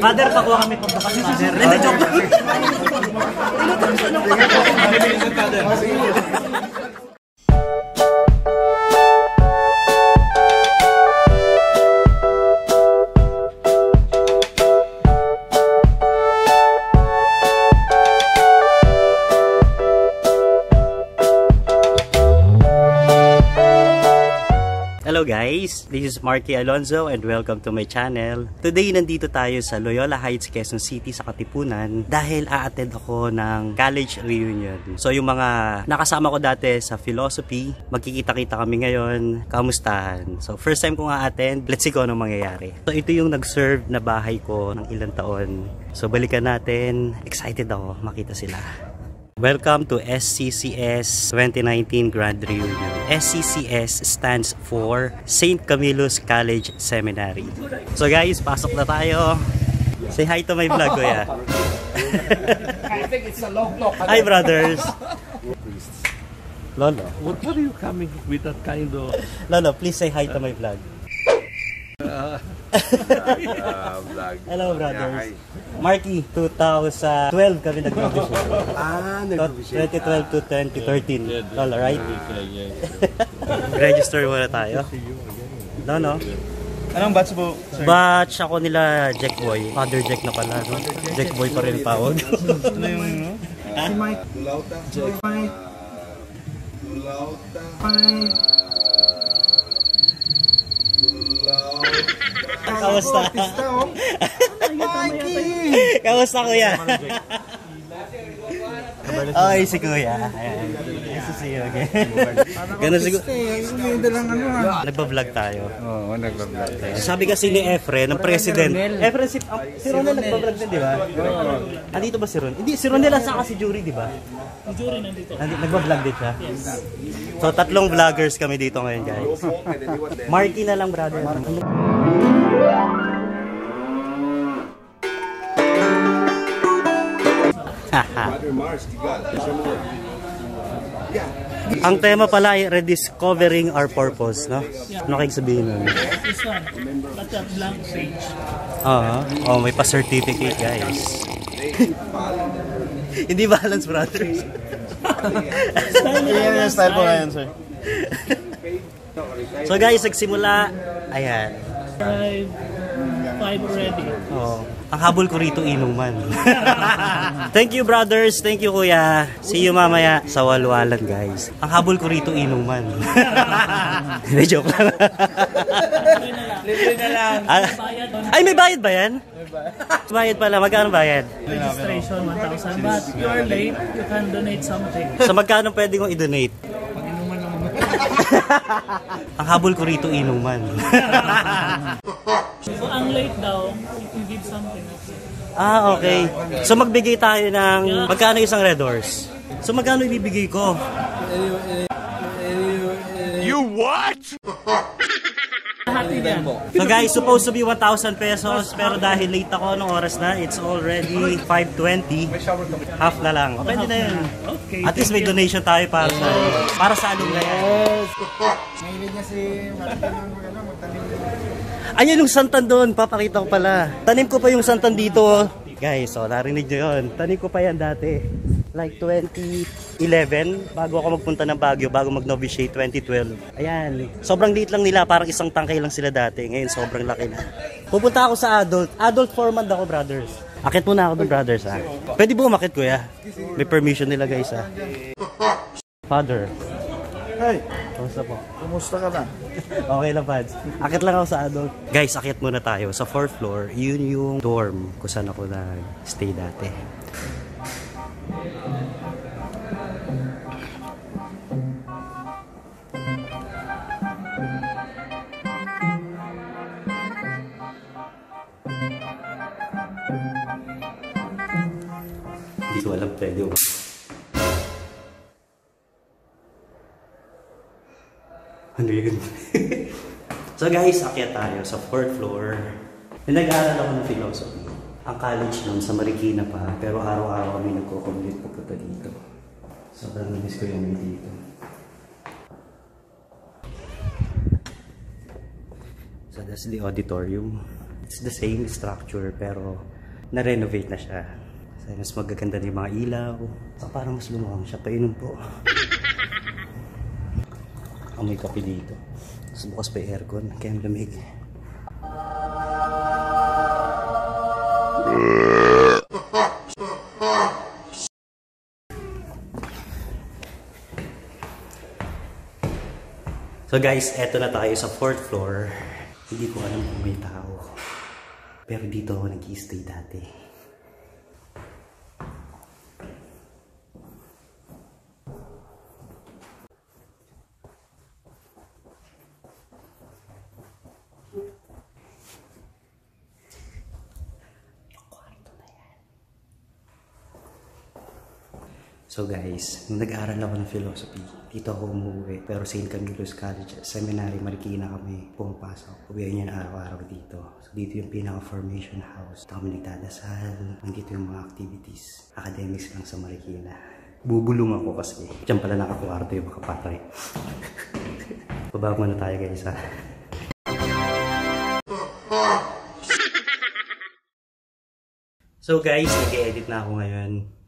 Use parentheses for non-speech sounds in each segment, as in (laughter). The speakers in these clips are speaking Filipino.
Father, pakuha kami pagbukas, Father. Hindi, joke lang. Hello guys, this is Marky Alonzo and welcome to my channel. Today nandito tayo sa Loyola Heights, Quezon City sa Katipunan dahil a-attend ako ng college reunion. So yung mga nakasama ko dati sa philosophy, magkikita-kita kami ngayon, kamustahan. So first time ko nga attend, let's see kung anong mangyayari. So ito yung nag-serve na bahay ko ng ilang taon. So balikan natin, excited ako makita sila. Welcome to SCCS 2019 Grand Reunion. SCCS stands for St. Camillus College Seminary. So guys, pasok na tayo. Say hi to my vlog, kuya. I think it's a long lock. Hi, brothers. Lolo. What are you coming with that kind of Lolo, please say hi to my vlog. Uh, (laughs) vlog? Hello, brothers. Marky, 2012 kami nag-audition. Ah, 2012 to 2013. Lolo, right? Okay, yeah. (laughs) Register muna tayo. Lolo. Anong batch po? Batch ako nila Jack Boy. Father Jack na pala. No? Jack Boy pa rin tawag. (laughs) Ano yung ano? Si Mike. Dulauta. Mike. Dulauta. Mike. Kamusta? Pista oh. Kamusta kuya? Ay, si kuya. Ayan. Nice to see you again. Ganun siguro. May dalang ano ha. Nagpa-vlog tayo. Oo, nagbablog tayo. Sabi kasi ni Efren, ng president. Efren, si, ah, si Ronel nagpa-vlog din, di ba? Andito ba si Ron? Hindi, si Ronel at saka si Jury, di ba? Si Jury nandito. Nagpa-vlog din siya? So, tatlong vloggers kami dito ngayon, guys. Marky na lang, brother. Haha. Ang tema pala ay rediscovering our purpose, no? Ano kayong sabihin nun? This one, but a blank page. Oo. Oh, may pa-certificate, guys. (laughs) Hindi balance, brothers. Yan yung style po ngayon, sir. so, guys, nagsimula. Ayan. Five, five already. Oh. Ang habol ko rito inuman. (laughs) Thank you, brothers. Thank you, kuya. See you mamaya sa walwalan, guys. Ang habol ko rito inuman. (laughs) Hindi, joke lang. Libre na lang. (laughs) Ah, Ay, may bayad ba yan? Bayad pala. Magkano bayad? registration, 1,000. But you are late, you can donate something. So magkano pwede kong i-donate? (laughs) Ang habol ko rito inuman. (laughs) So ang late daw, you can give something. ah, okay. So magbigay tayo ng magkano isang Red Horse? So magkano ibibigay ko? (laughs) Hati yan. So guys, supposed to be 1,000 pesos pero dahil late ako nung oras na, it's already 5.20. Half na lang. O, Pwede na yun. Okay. At least may donation tayo para sa para sa alumni. Mahilig niya si Martin ng magtanim Ayan yung santan doon, papakita ko pala. Tanim ko pa yung santan dito. oh. Guys, so narinig nyo yun. Tanim ko pa yan dati. Like 2011, bago ako magpunta ng Baguio, bago mag-novitiate 2012. Ayan, sobrang liit lang nila, parang isang tangkay lang sila dati. Ngayon, sobrang laki na. Pupunta ako sa adult. Adult format ako, brothers. Akit muna ako dun, brothers, ha? Pwede ba umakit, kuya? May permission nila, guys, ha? Father, Hey, kamusta po? kumusta ka na? (laughs) Okay lang, Pads. Akit lang ako sa adult. Guys, akit muna tayo. Sa fourth floor, yun yung dorm kung saan ako nag-stay dati. Yun? (laughs) so guys, akyat tayo sa fourth floor. May nag-aaral ako ng philosophy. Ang college nun sa Marikina pa, pero araw-araw kami nagko-commute papunta dito. Sobrang namiss ko yung dito. So that's the auditorium. It's the same structure pero na-renovate na siya. So, mas magaganda na yung mga ilaw. So, parang mas lumawang siya. Painom po. (laughs) Amoy kape dito. Tapos bukas pa aircon. Kaya lamig. So guys, eto na tayo sa fourth floor. Hindi ko alam kung may tao. Pero dito ako nag-stay dati. So guys, nung nag-aaral ako ng philosophy, dito ako umuwi. Pero St. Camilo's College, seminary, Marikina kami pumapasok. Uwi niya na araw-araw dito. So dito yung pinaka-formation house. Dito kami nagdadasal. Nandito yung mga activities. Academics lang sa Marikina. Bubulong ako kasi. Diyan pala nakakwarto yung mga patay. (laughs) Baba muna tayo guys ha. (laughs) So guys, nag-edit na ako ngayon.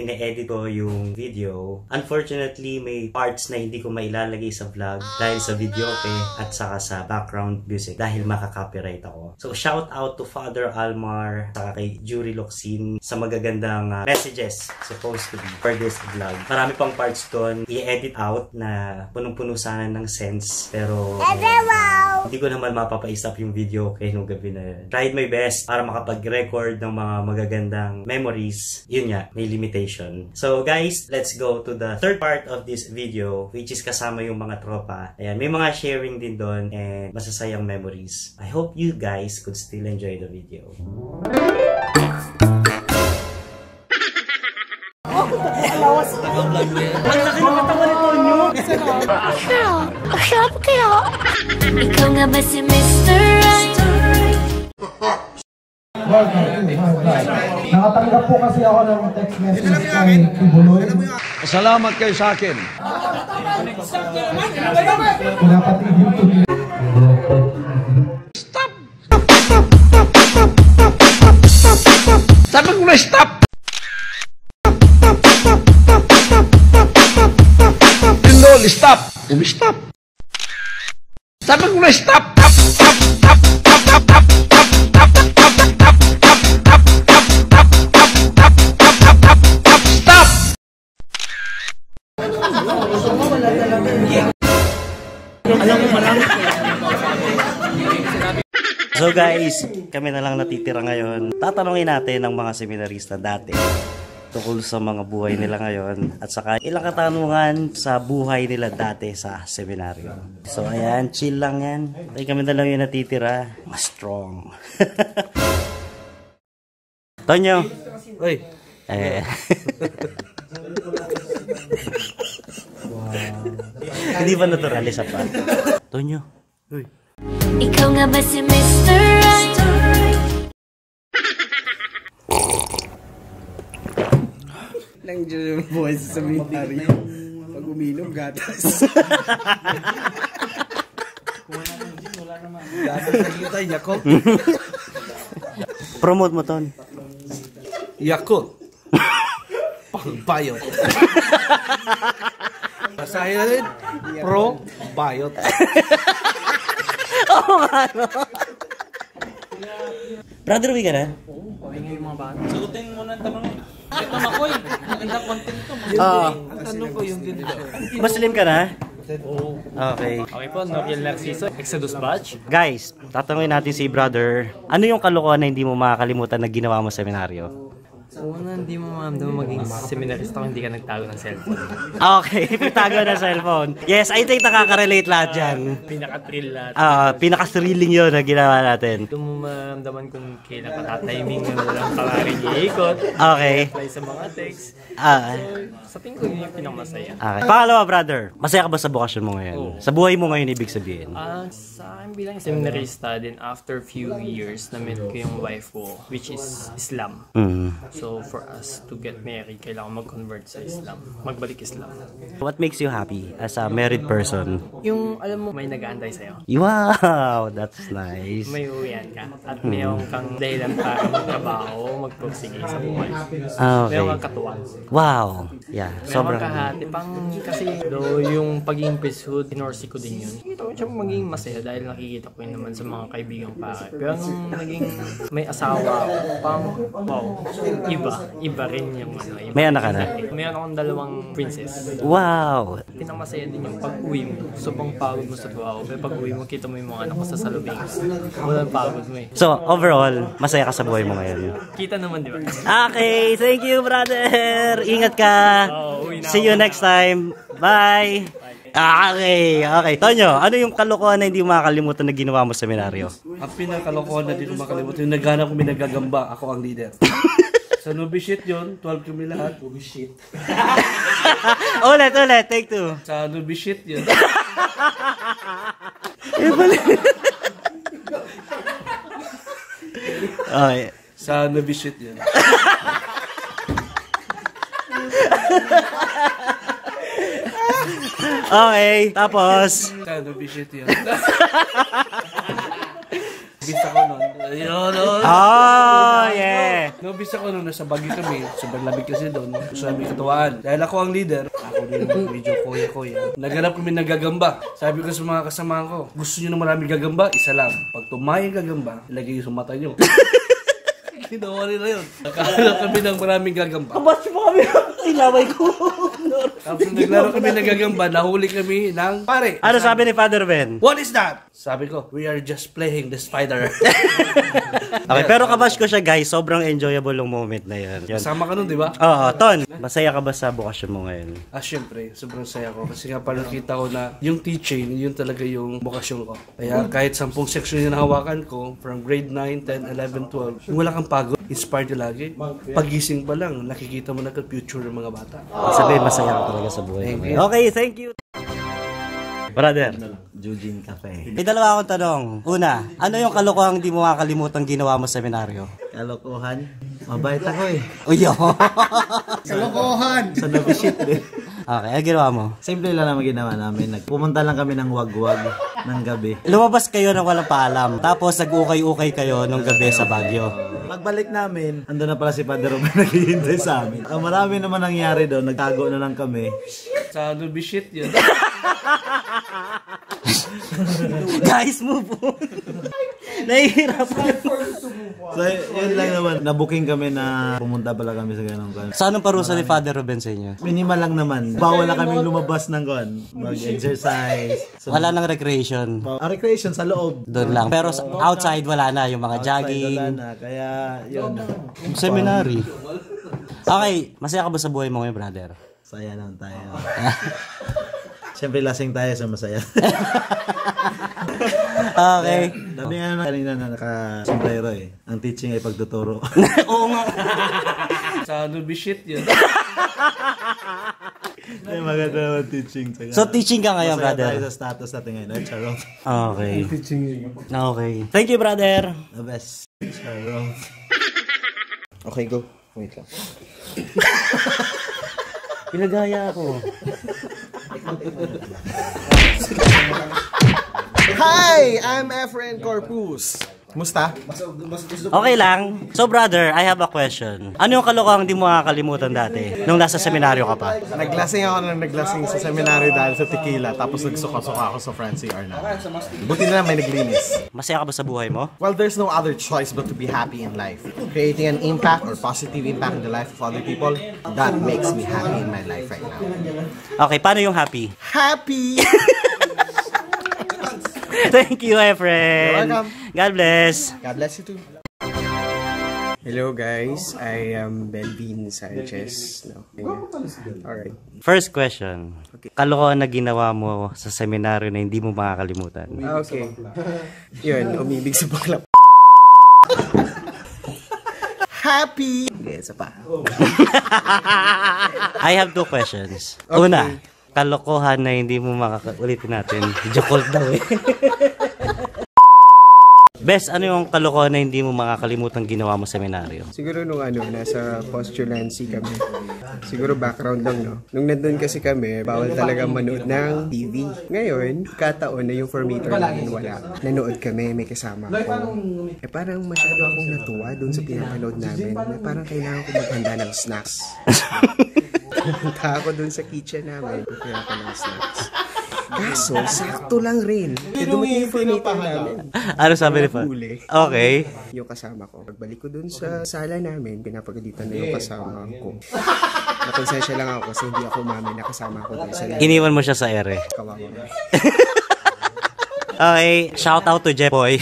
Ine-edit ko yung video. Unfortunately, may parts na hindi ko mailalagay sa vlog dahil sa video okay at saka sa background music dahil makaka-copyright ako. So, shout out to Father Almar saka kay Jury Locsin sa magagandang uh, messages supposed to be for this vlog. Marami pang parts doon i-edit out na punong-puno sana ng sense pero hindi ko naman mapapaisap yung video okay nung gabi na yun. Tried my best para makapag-record ng mga magagandang memories. Yun nga, may limitation. So guys, let's go to the third part of this video which is kasama yung mga tropa. Ayan, may mga sharing din doon and masasayang memories. I hope you guys could still enjoy the video. Shop kaya? Ikaw nga ba si Mr. Right? Nakatanggap po kasi ako ng text message kay Kibuloy. Salamat kayo sa akin. Pinapatigil ko niya. Sabi ko na stop! Lindol, stop! Umi stop! Sabi ko na stop! Stop! Stop! So guys, kami na lang natitira ngayon. Tatanungin natin ng mga seminarista dati tungkol sa mga buhay nila ngayon at saka ilang katanungan sa buhay nila dati sa seminaryo. So ayan, chill lang yan. Ay kami na lang yung natitira. Mas strong. (laughs) Tonyo. Uy, Eh. (laughs) Hindi ba naturalisa pa? Tonyo. Uy. Ikaw nga ba si Mr. Right? Nandiyan yung buhay sa seminary. Pag uminom, gatas. gatas na kita, Yakult. Promote mo ton. Yakult. Pang-bayot. Basahin natin. (laughs) Pro-bayot. Brother, uwi ka na? Sagutin mo na ang tanong. Ito na ko eh. Maganda content to. Oo. Tanong ko yung ganito. Muslim ka na? Okay. Okay po, Noriel Narciso, Exodus Batch. Guys, tatanungin natin si brother, ano yung kalokohan na hindi mo makakalimutan na ginawa mo sa seminaryo? Sa una, hindi mo maramdaman maging seminarista kung hindi ka nagtago ng cellphone. Okay, (laughs) pitago na cellphone. Yes, I think nakaka-relate lahat dyan. Pinaka-thrill lahat. Ah, pinaka-thrilling yun na ginawa natin. Doon mo maramdaman kung kailan ka tatiming na walang pangaring iikot. Okay. Reply sa mga text. Ah, Sa tingin ko yun yung pinakamasaya. okay. Pangalawa, brother, masaya ka ba sa bukasyon mo ngayon? Sa buhay mo ngayon, ibig sabihin? Ah, sa akin bilang seminarista, then after few years, na-meet ko yung wife ko, which is Islam. Mm. So for us to get married, kailangan mag-convert sa Islam. Magbalik Islam. What makes you happy as a married person? Yung alam mo, may nag-aantay sa'yo. Wow, (laughs) that's nice. May uwian ka. At mayroon kang dahilan para magtrabaho, magpursige sa buhay. Ah, okay. Mayroon kang katuwang. Wow. Yeah, Meron sobrang... kahati pang kasi do yung pagiging priesthood, inorsi ko din yun. Ko siya maging masaya dahil nakikita ko yun naman sa mga kaibigan pare. Pero nung naging may asawa ako, pang wow, iba, iba rin yung ano. Iba. May anak ka na? Meron akong dalawang princess. Wow. Pinakamasaya din yung pag-uwi mo. Sobrang pagod mo sa trabaho. Pero pag-uwi mo, kita mo yung mga anak ko sa salubing. Walang pagod mo eh. So, overall, masaya ka sa buhay mo ngayon. Kita naman, di ba? Okay, thank you, brother. Ingat ka. See you next time. Bye. Ah, Okay, okay. Tonyo, ano yung kalokohan na hindi mo makakalimutan na ginawa mo sa seminaryo? Ang pinakalokohan na di ko makalimutan, yung naghanap kami nagagamba, ako ang leader. (laughs) Sa novitiate yun, 12 kami lahat. Novitiate. (laughs) ulit, ulit, take two. Sa novitiate yun. (laughs) Okay. Sa novitiate yun. Okay, tapos, Sa novitiate yun. (laughs) Bisa ko nun. Ayun, ayun. oh, yeah. No, bisa ko nung nasa Baguio kami, sobrang lamig kasi doon, sa aming katuwaan. Dahil ako ang leader, ako din medyo kuya-kuya. Naghanap kami ng gagamba. Sabi ko sa mga kasamahan ko, gusto nyo ng maraming gagamba? Isa lang. Pag tumayo yung gagamba, ilagay yung sa mata nyo. Ginawa (laughs) nila yun. Nakahanap kami ng maraming gagamba. Ba't mo kami ilaway ko? Tapos nung naglaro kami ng gagamba, nahuli kami ng pare. ano sabi ni Father Ben? What is that? Sabi ko, we are just playing the spider. (laughs) Okay, pero kabash ko siya guys, sobrang enjoyable yung moment na yun. Yun. Kasama ka nun, di ba? Oo, Ton, masaya ka ba sa bukasyon mo ngayon? Ah, syempre, sobrang saya ko. Kasi nga pala nakita ko na yung teaching, yun talaga yung bokasyon ko. Kaya kahit sampung section yung nahawakan ko, from grade 9, 10, 11, 12, kung wala kang pagod, inspired ka lagi. Pagising pa lang, nakikita mo na yung future ng mga bata. Sabihin, masaya ka talaga sa buhay. Thank you. Okay, thank you. Brother, Eugene Cafe. may dalawa akong tanong. Una, ano yung kalokohang di mo makakalimutan ginawa mo sa seminaryo? Kalokohan. Mabait ako eh. Uyo. (laughs) Kalokohan! Sa novitiate din. okay, ano ginawa mo? Simple lang naman ginawa namin. Nagpumunta lang kami ng wagwag ng gabi. Lumabas kayo ng walang paalam. Tapos nag-ukay-ukay kayo nung gabi sa Baguio. Pagbalik namin, ando na pala si Padre Ruben (laughs) naghihintay sa amin. Ang marami naman nangyari doon, nagtago na lang kami. Sa novitiate yun. (laughs) Guys, move on. Nahihirapan. So, yun lang naman. Nabuking kami na pumunta pala kami sa ganun kan. Sa anong parusa ni Father Ruben sa inyo? Minimal lang naman. Bawal na kaming lumabas ng kan. Mag-exercise. So, Wala nang recreation. Ah, recreation sa loob. Doon lang. Pero sa- outside wala na. Yung mga jogging. Wala na. Kaya, yun. Seminary. Okay, masaya ka ba sa buhay mo ngayon, brother? Saya naman tayo. (laughs) Siyempre lasing tayo sa masaya. (laughs) Okay. Sabi nga na kanina na naka-sombrero eh. Ang teaching ay pagtuturo. (laughs) Oo nga. (laughs) Sa novitiate yun. (laughs) ay maganda naman teaching. Saka, So, teaching ka ngayon, masaya tayo brother? sa status natin ngayon. Ay, charong. Okay. Okay. Thank you, brother. The best. Charong. Okay, go. Wait lang. Pinagaya ako. Hi! I'm Efren Corpus. Musta? Okay lang. So, brother, I have a question. Ano yung kalokohang di mo makakalimutan dati nung nasa seminaryo ka pa? Naglasing ako ng naglasing sa seminary dahil sa tequila tapos nagsuka-suka ako sa Francie Arna. Buti na lang may naglinis. Masaya ka ba sa buhay mo? Well, there's no other choice but to be happy in life. Creating an impact or positive impact in the life of other people, that makes me happy in my life right now. Okay, paano yung happy? Happy! (laughs) (laughs) Thank you, Efren. You're welcome. God bless. God bless you too. Hello guys, I am Belvin Sanchez. No, Alright. First question. Kalokohan na ginawa mo sa seminaryo na hindi mo makakalimutan. Ah, Okay. (laughs) Yun, umibig sa bakla. Happy! Okay, isa pa. I have two questions. Una, kalokohan na hindi mo makakaulitin natin. Joke daw eh. (laughs) Best, ano yung kalokohan na hindi mo makakalimutan ginawa mo sa seminaryo? Siguro nung ano, nasa postulancy kami. Siguro background lang, no? Nung nandun kasi kami, bawal talaga manood ng TV. Ngayon, kataon na yung formator namin wala. Nanood kami, may kasama ko. Eh parang masyado akong natuwa dun sa pinapanood namin. Eh, parang kailangan ko maghanda ng snacks. (laughs) (laughs) Punta ako dun sa kitchen namin. Kaya ako ng snacks. Kaso, sakto lang rin. Eh, dumating yung formator namin. ano sabi ni Pa? Huli. Okay. yung kasama ko. Pagbalik ko dun sa sala namin, pinapagalitan na yung kasama ko. Nakonsensya lang ako kasi hindi ako mami na kasama ko dun sa Iniwan mo siya sa ere. kawawa. (laughs) Okay, shout out to Jeff Boy.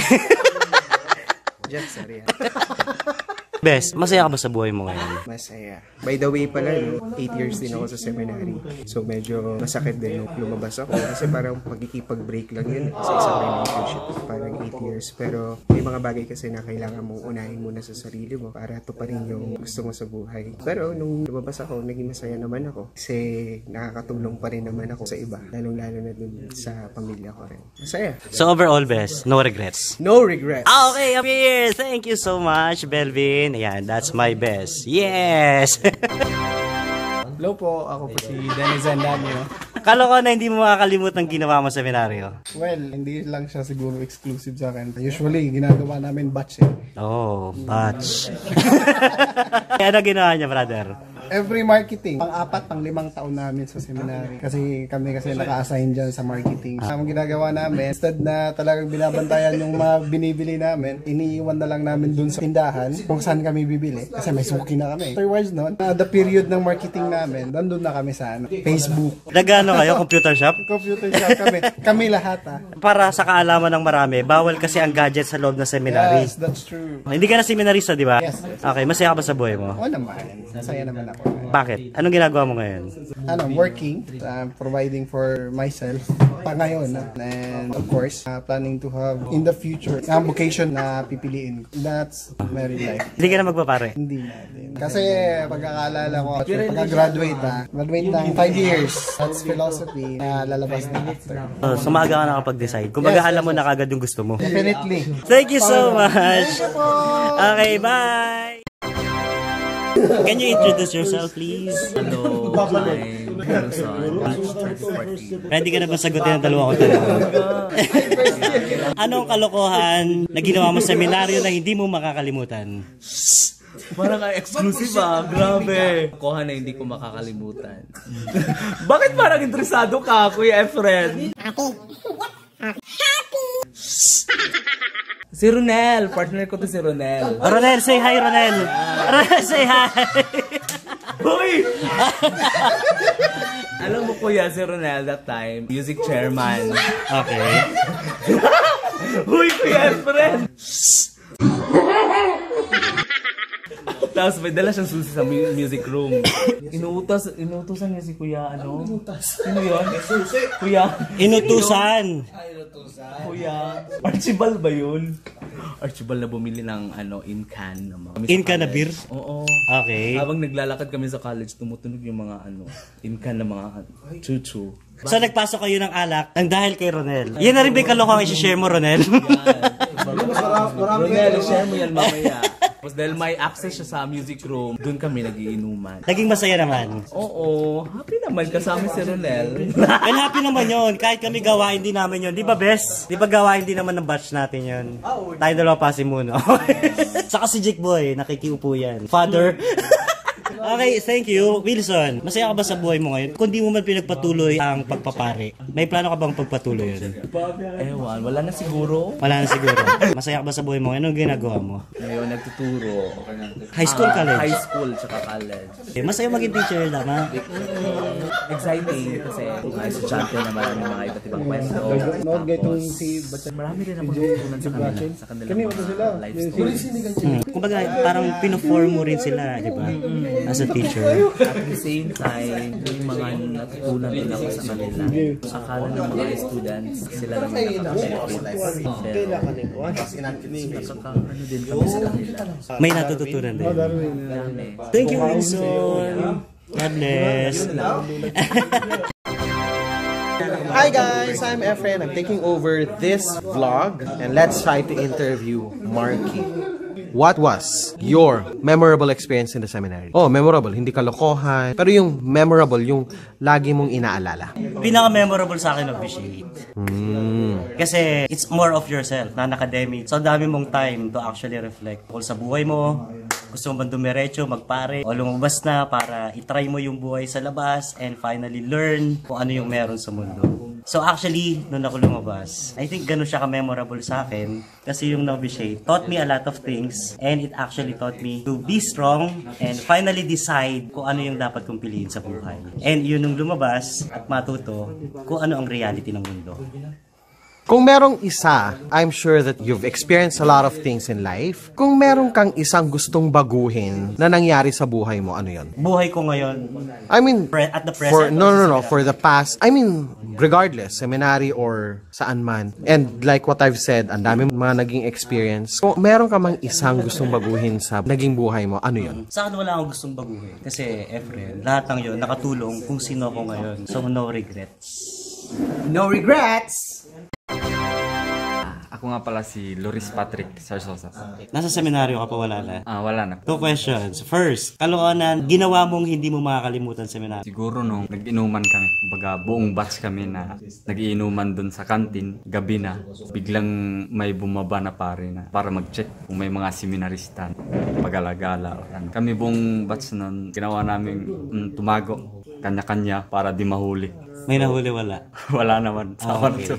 Jeff, sorry. (laughs) Best, masaya ka ba sa buhay mo ngayon? Masaya. By the way pala, no, 8 years din ako sa seminary. So medyo masakit din nung lumabas ako. Kasi parang pagkikipag-break lang yun sa isang relationship. Parang 8 years. Pero may mga bagay kasi na kailangan mong unahin muna sa sarili mo para to pa rin yung gusto mo sa buhay. Pero nung lumabas ako, naging masaya naman ako. Kasi nakakatulong pa rin naman ako sa iba. Lalong-lalo na dun sa pamilya ko rin. Masaya. So overall, best, no regrets. No regrets. Ah, okay, I'm here. Thank you so much, Belvin. Ayan, that's my best. Yes! (laughs) Hello po, ako po si Dennis Andamio. Kala ko na hindi mo makakalimutan ginawa mo sa seminaryo. Well, hindi lang siya siguro exclusive sa akin. Usually, ginagawa namin batch eh. Oh, batch. (laughs) ano ginawa niya, brother? Every marketing, pang-apat, pang-limang taon namin sa seminary. Kasi kami kasi naka-assign dyan sa marketing. Ang ginagawa namin, instead na talagang binabantayan yung mga binibili namin, iniiwan na lang namin dun sa tindahan kung saan kami bibili. Kasi may suki na kami. Afterwards nun, uh, the period ng marketing namin, nandun na kami sa ano, Facebook. Nagano kayo, computer shop? Computer shop kami. (laughs) Kami lahat ah. Para sa kaalaman ng marami, bawal kasi ang gadget sa loob ng seminary. Yes, that's true. Hindi ka na seminarista, di ba? Yes. Okay, masaya ka ba sa buhay mo? Oo naman. Masaya naman ako. Bakit? Anong ginagawa mo ngayon? ano, working, uh, providing for myself pa ngayon. ah. And of course, uh, planning to have in the future ang vocation na pipiliin ko. That's married life. Hindi ka na magpapare. Hindi natin. Kasi pagkakaalala ko, pagka-graduate ah, graduate ng 5 years, that's philosophy na lalabas na after. Oh, so maaga ka nakapag-decide. Kung baga alam mo na kagad yung gusto mo. Definitely. Thank you so much. Okay, bye. Can you introduce yourself, please? Hello, I'm Wilson, batch 2014. Ready ka na ba sagutin ang dalawa kong tanong? (laughs) Anong kalokohan na ginawa mo sa seminaryo na hindi mo makakalimutan? Parang ang exclusive ah, grabe. Kuha na hindi ko makakalimutan. (laughs) Bakit parang interesado ka, Kuya Efren? Si Ronel, partner ko to si Ronel. Ronel, say hi, Ronel. Ronel, say hi. Hoy! Alam mo kuya, si Ronel that time, music chairman. Okay. (laughs) Hoy, Kuya Efren! (laughs) Tapos may dala siyang susi sa mu- music room. Inuutas, inuutosan niya si Kuya, ano? Sino yun? Kuya. Inutusan. Kuya. Archibald ba yun? Archibald na bumili ng ano, in can. In can na beer? Oo. Okay. Habang naglalakad kami sa college, tumutunog yung mga ano, in can na mga chuchu. So nagpasok kayo ng alak ang dahil kay Ronel. Yan na rin ba yung kalokohan i-share mo, Ronel? Ronel, share mo yan mamaya. Tapos dahil may access siya sa music room, doon kami nagiinuman. Naging masaya naman. Oo, happy naman kasama si Ronel. (laughs) well, happy naman yon Kahit kami gawain din namin yon Di ba, best? Di ba gawain din naman ng batch natin yon Tayo dalawa pa si Muno. (laughs) Saka si Jake Boy, nakikiupo yan. Father. Okay, thank you. Wilson, masaya ka ba sa buhay mo ngayon? Kung di mo man pinagpatuloy ang pagpapare, may plano ka bang pagpatuloy yun? Ewan, wala na siguro. Wala na siguro. Masaya ka ba sa buhay mo ngayon? Anong ginagawa mo? Ngayon, nagtuturo. High school, Ah, college? high school, tsaka college. Eh, masaya maging teacher, tama? Exciting kasi mga estudyante na marami mga iba't ibang kwento. Nood kayo itong si Batsa. Marami rin ako natutunan sa kanila. Sa kanila mga life stories. Hmm. Kumbaga, parang pinoform mo rin sila, di ba? As a teacher. At the same time, yung mga natutunan din ako sa kanila. Akala ng mga students, sila lang. Pero, nakaka-ano din kami sa kanila. May natututunan din. Dami. Thank you, Wilson. God bless. Hi Hi guys, I'm Efren. I'm taking over this vlog and let's try to interview Marky. What was your memorable experience in the seminary? Oh, memorable, hindi kalokohan. Pero yung memorable, yung lagi mong inaalala. Pinaka-memorable sa akin of Shade. Mm. Kasi it's more of yourself, non-academic. So, dami mong time to actually reflect tungkol sa buhay mo. Gusto mo bang dumiretso, magpare, o lumabas na para itry mo yung buhay sa labas and finally learn kung ano yung meron sa mundo. So actually, nung ako lumabas, I think ganun siya ka-memorable sa akin kasi yung Novitiate taught me a lot of things and it actually taught me to be strong and finally decide kung ano yung dapat kong piliin sa buhay. And yun nung lumabas at matuto kung ano ang reality ng mundo. Kung merong isa, I'm sure that you've experienced a lot of things in life. Kung merong kang isang gustong baguhin na nangyari sa buhay mo, ano yon? Buhay ko ngayon, I mean, pre- at the for, present, no, no, no, for the past, I mean, regardless, seminary or saan man. And like what I've said, ang dami mga naging experience. Kung meron ka mang isang gustong baguhin sa naging buhay mo, ano yon? Sa akin wala akong gustong baguhin. Kasi, Efren, lahat ng yun nakatulong kung sino ako ngayon. So, no regrets. No regrets! Ako nga pala si Loris Patrick Sarsosa. Nasa seminaryo ka pa wala na? Ah, wala na. Two questions. First, kalokohan ginawa mong hindi mo makakalimutan seminaryo. Siguro nung nag-inuman kami, baga buong batch kami na nag-iinuman dun sa kantin, gabi na, biglang may bumaba na pare na para mag-check kung may mga seminarista, pagalagala. Kami buong batch nun, ginawa namin mm, tumago, kanya-kanya para di mahuli. May nahuli wala? (laughs) Wala naman. Sa Ah, okay.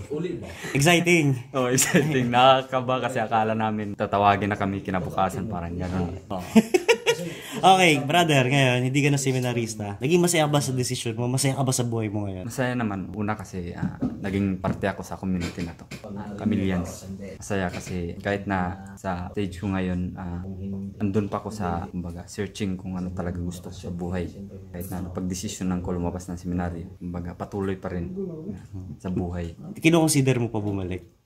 Exciting. Oh, exciting. Nakakaba kasi akala namin tatawagin na kami kinabukasan parang gano'n. Oh. (laughs) Okay, brother, ngayon, hindi ka na seminarista. Naging masaya ba sa decision mo? Masaya ka ba sa buhay mo ngayon? Masaya naman. Una kasi ah, naging parte ako sa community na to. Chameleons. Masaya kasi kahit na sa stage ko ngayon, ah, andun pa ako sa kumbaga, searching kung ano talaga gusto sa buhay. Kahit na pag-desisyon ko lumabas ng seminary, kumbaga patuloy pa rin sa buhay. Kino-consider mo pa bumalik?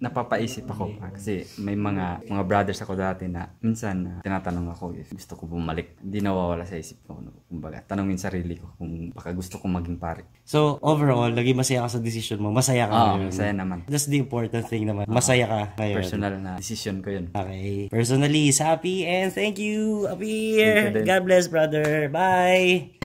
Napapaisip ako pa kasi may mga mga brothers ako dati na minsan na tinatanong ako if gusto ko bumalik. Hindi nawawala sa isip ko. No? Kumbaga, tanongin sarili ko kung baka gusto ko maging pare. So, overall, naging masaya ka sa decision mo. Masaya ka Oo, ngayon. masaya naman. That's the important thing naman. Masaya ka ngayon. Personal na decision ko yun. Okay. Personally, is happy and thank you, din. God bless, brother. Bye.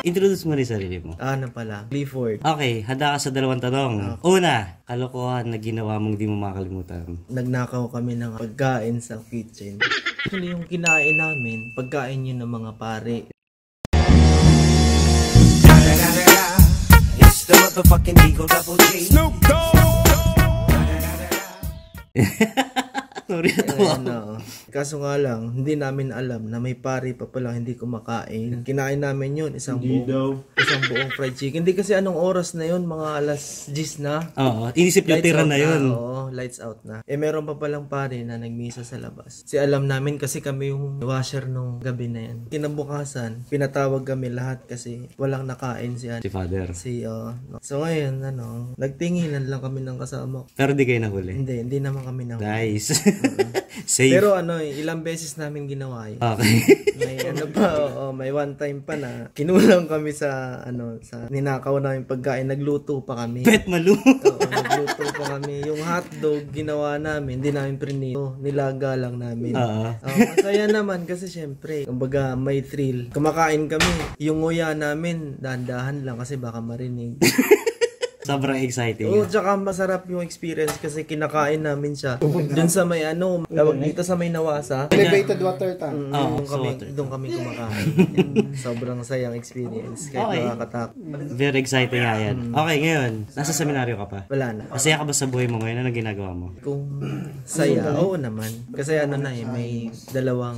Introduce mo rin sarili mo. Ano pala? Clifford. Okay, handa ka sa dalawang tanong. Una, kalokohan na ginawa mong di mo makalimutan. Nagnakaw kami ng pagkain sa kitchen. Actually, yung kinain namin, pagkain yun ng mga pare. It's the motherfucking Eagle Double G. Snoop Sorry, natawa ako. Kaso nga lang, hindi namin alam na may pare pa palang hindi kumakain. Kinain namin yun, isang buong, isang buong fried chicken. Hindi kasi anong oras na yun, mga alas 10 na. Oo, inisip yung Lights tira out na yun. Oo, lights out na. Eh, meron pa palang pare na nagmisa sa labas. Si alam namin kasi kami yung washer nung gabi na yan. Kinabukasan, pinatawag kami lahat kasi walang nakain si ano. Si father. Si, oo. no. So ngayon, ano, nagtinginan lang kami ng kasama ko. Pero di kayo nahuli. Hindi, hindi naman kami nahuli. Nice. (laughs) (laughs) Safe. Pero ano, ilang beses namin ginawa yun. Okay. (laughs) may ano pa, oo, may one time pa na kinulang kami sa ano, sa ninakaw namin pagkain, nagluto pa kami. Bet malu. Oo, (laughs) nagluto pa kami. Yung hotdog ginawa namin, hindi namin prinito, nilaga lang namin. Oo. Oo, masaya naman kasi syempre, kumbaga may thrill. Kumakain kami, yung nguya namin, dahan-dahan lang kasi baka marinig. Sobrang exciting. Oo, tsaka masarap yung experience kasi kinakain namin siya. Doon sa may ano, tawag dito sa may nawasa. Elevated water tank. Mm, Oo, doon sa kami, water. doon kami kumakain. (laughs) Sobrang sayang experience. Kahit Okay. nakakatak. Very exciting nga yan. Okay, ngayon, nasa seminaryo ka pa. Wala na. Masaya ka ba sa buhay mo ngayon? Ano ginagawa mo? Kung saya, oo naman. Kasi ano na eh, may dalawang,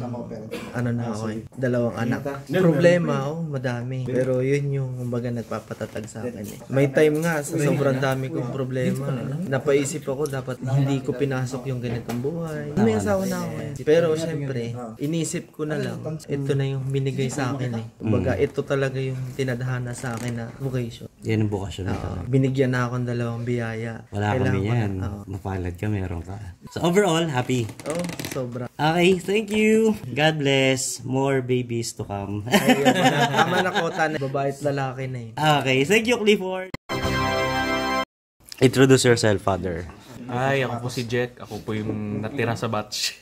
ano na ako eh, dalawang anak. Problema, oh, madami. Pero yun yung, kumbaga, nagpapatatag sa akin eh. May time nga, Sobrang dami kong problema. Napaisip ako, dapat hindi ko pinasok yung ganitong buhay. May asawa na ako eh. Pero syempre, inisip ko na lang, ito na yung binigay sa akin eh. Kumbaga, ito talaga yung tinadhana sa akin na vocation. Yan ang bukasyon nito. Oo. binigyan na akong dalawang biyaya. Wala Kailangan kami ko na- yan. Oo. Mapalad ka, meron ka. So overall, happy. Oh, sobra. Okay, thank you. God bless. More babies to come. Ay, ako na, tama na kota na. Babae at lalaki na eh. okay, thank you, Clifford. Introduce yourself, Father. Ay, ako po si Jack. Ako po yung natira sa batch.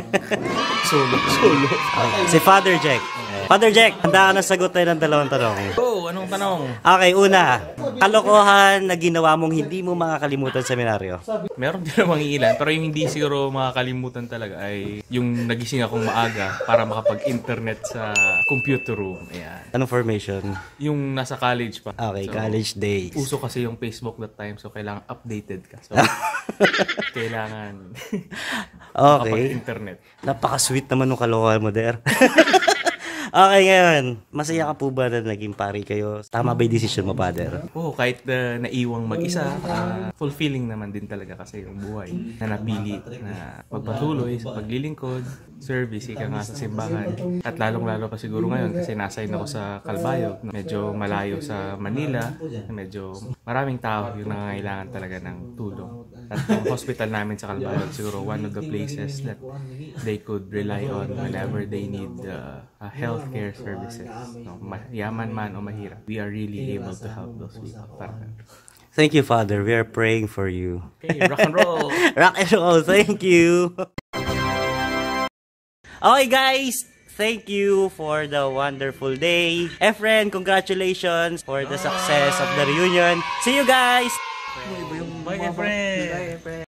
(laughs) solo, solo. Okay, si Father Jack. Father Jack, handa ka na sagutin ng dalawang tanong. Oh, anong tanong? Okay, una. Kalokohan na ginawa mong hindi mo makakalimutan sa seminaryo. Meron din namang ilan, pero yung hindi siguro makakalimutan talaga ay yung nagising akong maaga para makapag-internet sa computer room. Ayan. Anong formation? Yung nasa college pa. Okay, college days. Uso kasi yung Facebook that time, so kailangan updated ka. So, (laughs) kailangan Okay. makapag-internet. Napaka-sweet naman ng kalokohan mo there. (laughs) okay, ngayon. Masaya ka po ba na naging pari kayo? Tama ba yung decision mo, Father? Oo, kahit uh, naiwang mag-isa, ah, fulfilling naman din talaga kasi yung buhay na napili na magpatuloy sa paglilingkod, service, ika nga sa simbahan. At lalong-lalo pa siguro ngayon kasi nasa ako sa Calbayog, na medyo malayo sa Manila, medyo maraming tao yung nangangailangan talaga ng tulong. At yung hospital namin sa Calbayog, siguro one of the places that they could rely on whenever they need uh, uh, healthcare services. No, ma- yaman man o mahirap, we are really able to help those people. Parang, Thank you, Father. We are praying for you. Okay, rock and roll. (laughs) rock and roll. Thank you. Okay, guys. Thank you for the wonderful day. Efren, congratulations for the success of the reunion. See you guys! Bye, Efren!